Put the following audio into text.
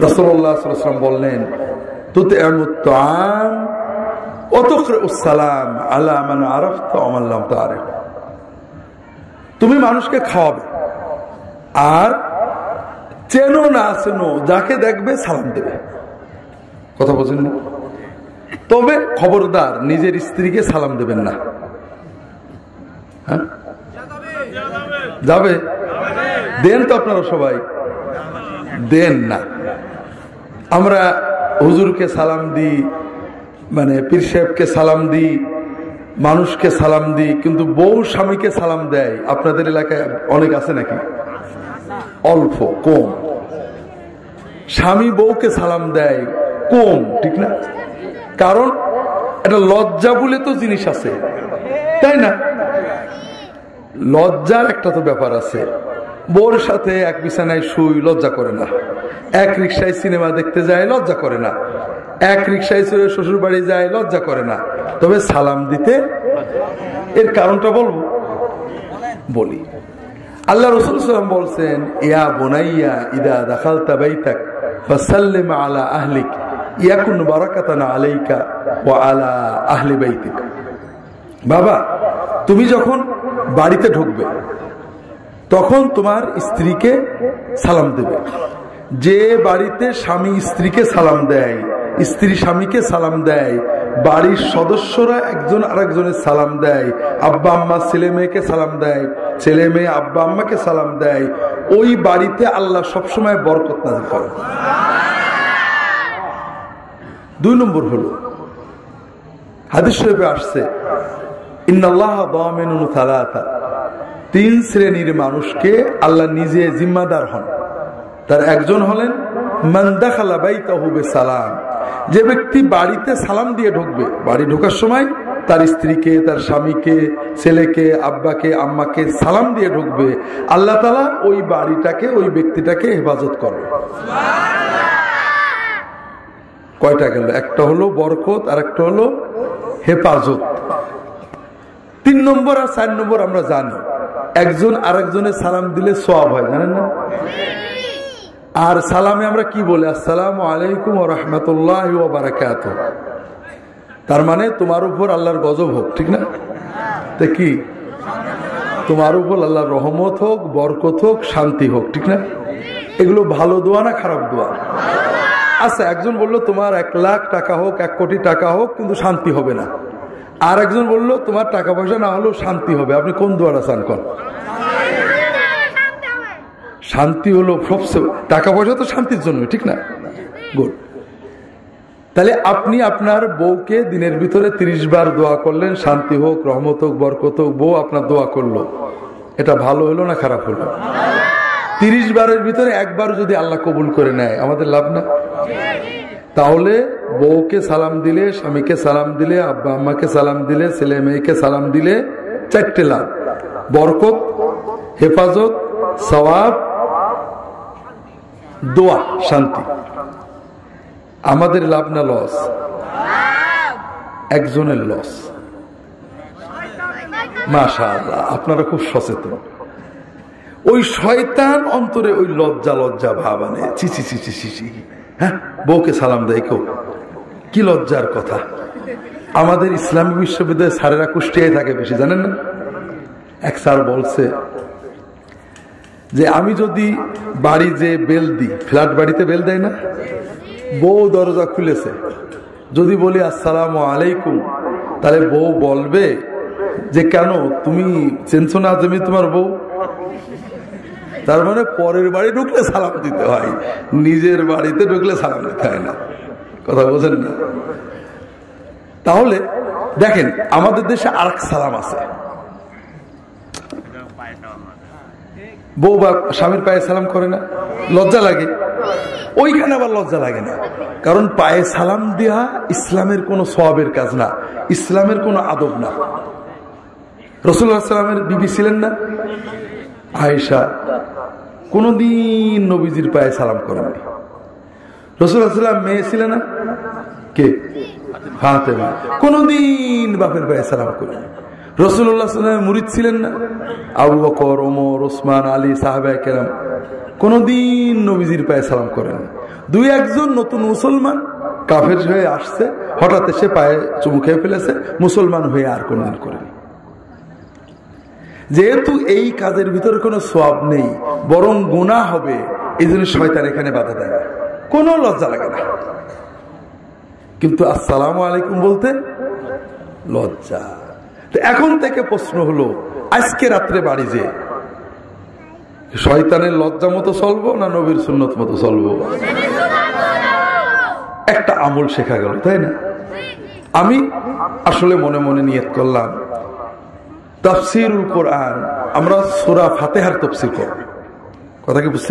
রসল্লাহাম বললেন আল্লাহ আরফ তো আমাল্লাম তো আরে তুমি মানুষকে খাওয়াবে, আর চেনো না চেনো, যাকে দেখবে সালাম দেবে। কথা বলছেন না? তবে খবরদার নিজের স্ত্রীকে সালাম দেবেন না। হ্যাঁ? যাবে? দেন তো আপনারা সবাই। দেন না। আমরা হুজুরকে সালাম দিই মানে পীর সাহেবকে সালাম দিই, মানুষকে সালাম দিই, কিন্তু বউ স্বামীকে সালাম দেয়। আপনাদের এলাকায় অনেক আছে নাকি? অল্প, কম। স্বামী বউকে সালাম দেয়, কম, ঠিক না? কারণ এটা লজ্জা বলে তো জিনিস আছে, তাই না? লজ্জার একটা তো ব্যাপার আছে। বোর সাথে এক বিছানায় শুই, লজ্জা করে না। এক রিক্সায় সিনেমা দেখতে যায়, লজ্জা করে না। এক রিক্সায় চড়ে শ্বশুর বাড়ি যায়, লজ্জা করে না। তবে সালাম দিতে এর কারণটা বলব? বলি। আল্লাহ রসুল সাল্লাম বলছেন, ইয়া বোনাইয়া ইদা দাখাল তাবাইতাক ফাসাল্লিম আলা আহলিক, ইয়াকুন বারাকাতানা আলাইকা ও আলা আহলি বাইতিক। বাবা, তুমি যখন বাড়িতে ঢুকবে তখন তোমার স্ত্রীকে সালাম দেবে। যে বাড়িতে স্বামী স্ত্রীকে সালাম দেয়, স্ত্রী স্বামীকে সালাম দেয়, বাড়ির সদস্যরা একজন আরেকজনের সালাম দেয়, আব্বা আম্মা ছেলে মেয়েকে সালাম দেয়, ছেলে মেয়ে আব্বা আম্মাকে সালাম দেয়, ওই বাড়িতে আল্লাহ সবসময় বরকত নাজির করে দুই নম্বর হলো, হাদিস শরীফে আসছে, ইন্নাল্লাহ দামিনুন থালাথা তিন শ্রেণির মানুষকে আল্লাহ নিজে জিম্মাদার হন। তার একজন হলেন মান্দাখালা বাইতাহুবে সালাম যে ব্যক্তি বাড়িতে সালাম দিয়ে ঢুকবে, বাড়ি ঢোকার সময় তার স্ত্রীকে, তার স্বামীকে, ছেলেকে, আব্বাকে, আম্মাকে সালাম দিয়ে ঢুকবে। আল্লাহ তালা ওই বাড়িটাকে, ওই ব্যক্তিটাকে হেফাজত করবে কয়টা গেল? একটা হলো বরকত আর একটা হলো হেফাজত। তিন নম্বর আর চার নম্বর আমরা জানি। একজন আরেকজনের সালাম দিলে সব হয়, জানেন না? আর সালামে আমরা কি বলি? আসসালাম আলাইকুম রহমতুল্লাহ বারাকাত তার মানে তোমার উপর আল্লাহর গজব হোক, ঠিক না? তা কি? তোমার উপর আল্লাহর রহমত হোক, বরকত হোক, শান্তি হোক, ঠিক না? এগুলো ভালো দোয়া না খারাপ দোয়া? আচ্ছা একজন বলল, তোমার এক লাখ টাকা হোক, এক কোটি টাকা হোক, কিন্তু শান্তি হবে না। আর একজন বলল, তোমার টাকা পয়সা না হলেও শান্তি হবে। আপনি কোন দোয়াটা চান কর শান্তি হলো টাকা পয়সা তো শান্তির জন্য ঠিক না? গুড তাহলে আপনি আপনার বউকে দিনের ভিতরে ৩০ বার দোয়া করলেন, শান্তি হোক, রহমত হোক, বরকত হোক, বউ আপনার দোয়া করল। এটা ভালো হলো না খারাপ হলো? তিরিশ বারের ভিতরে একবার যদি আল্লাহ কবুল করে নেয়, আমাদের লাভ না? তাহলে বউকে সালাম দিলে, স্বামীকে সালাম দিলে, আব্বা আম্মাকে সালাম দিলে, ছেলে মেয়েকে সালাম দিলে চারটে লাভ। বরকত, হেফাজত সবাব দোয়া, শান্তি। আমাদের লাভ না লস? একজনের লস। মাশা আপনারা খুব সচেতন। ওই শয়তান অন্তরে ওই লজ্জা লজ্জা ভাব আনে। চিচি চিচি চিচি হ্যাঁ বউকে সালাম দেয় কেউ কি লজ্জার কথা। আমাদের ইসলামী বিশ্ববিদ্যালয়ে স্যারেরা কুষ্টিয়ায় থাকে বেশি, জানেন না? এক স্যার বলছে যে, আমি যদি বাড়ি যে বেল দিই, ফ্ল্যাট বাড়িতে বেল দেয় না, বউ দরজা খুলেছে। যদি বলি, আসসালাম আলাইকুম, তাহলে বউ বলবে যে, কেন? তুমি চেনছো না তুমি তোমার বউ? তার মানে পরের বাড়ি ঢুকলে সালাম দিতে হয়, নিজের বাড়িতে ঢুকলে সালাম দিতে হয় না। কথা বোঝেন না? তাহলে দেখেন, আমাদের দেশে আর সালাম আছে। বউ বা স্বামীর পায়ে সালাম করে না, লজ্জা লাগে। ওইখানে আবার লজ্জা লাগে না। কারণ পায়ে সালাম দেওয়া ইসলামের কোনো সবের কাজ না, ইসলামের কোনো আদব না। রসুল্লাহ সাল্লামের বিবি ছিলেন না? আয়েশা, কোনদিন নবীজির পায়ে সালাম করেননি। রসুল্লাহাম মেয়ে ছিলেন না? কে? হাতে কোনদিন বাপের পায়ে সালাম করেন রসুল্লাহ মুরিদ ছিলেন না? আবু বকর, ওমর, ওসমান, আলী সাহাবা কেরাম, কোনদিন নবীজির পায়ে সালাম করেন দুই একজন নতুন মুসলমান কাফের হয়ে আসছে, হঠাৎ এসে পায়ে চুমু খেয়ে ফেলেছে, মুসলমান হয়ে আর কোনদিন করেনি। যেহেতু এই কাজের ভিতরে কোনো সব নেই, বরং গুণা হবে, এই জন্য শয়তান এখানে বাধা দেয় কোনো লজ্জা লাগে না। কিন্তু আসসালাম আলাইকুম বলতে লজ্জা। এখন থেকে প্রশ্ন হলো, আজকে রাত্রে বাড়ি যে শয়তানের লজ্জা মতো চলবো না নবীর সুন্নত মতো চলবো? একটা আমল শেখা গেল, তাই না? আমি আসলে মনে মনে নিয়ত করলাম তফসিরুল কোরআন আমরা সুরা ফাতেহার তফসির করব। কথা কি বুঝতে